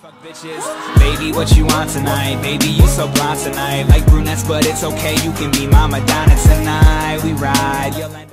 Fuck bitches, baby, what you want tonight? Baby, you so blonde tonight. Like brunettes, but it's okay. You can be my Madonna tonight. We ride.